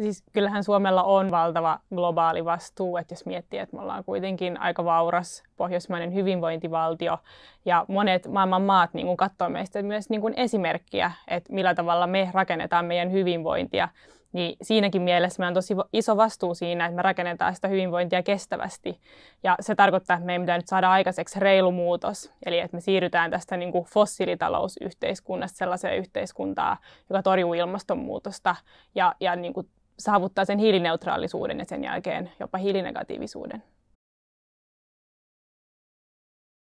Siis kyllähän Suomella on valtava globaali vastuu, että jos miettii, että me ollaan kuitenkin aika vauras pohjoismainen hyvinvointivaltio ja monet maailman maat niin katsoo meistä myös niin kuin esimerkkiä, että millä tavalla me rakennetaan meidän hyvinvointia niin siinäkin mielessä meillä on tosi iso vastuu siinä, että me rakennetaan sitä hyvinvointia kestävästi. Ja se tarkoittaa, että meidän pitää nyt saada aikaiseksi reilu muutos. Eli että me siirrytään tästä niin kuin fossiilitalousyhteiskunnasta sellaiseen yhteiskuntaan, joka torjuu ilmastonmuutosta ja, ja niin kuin saavuttaa sen hiilineutraalisuuden ja sen jälkeen jopa hiilinegatiivisuuden.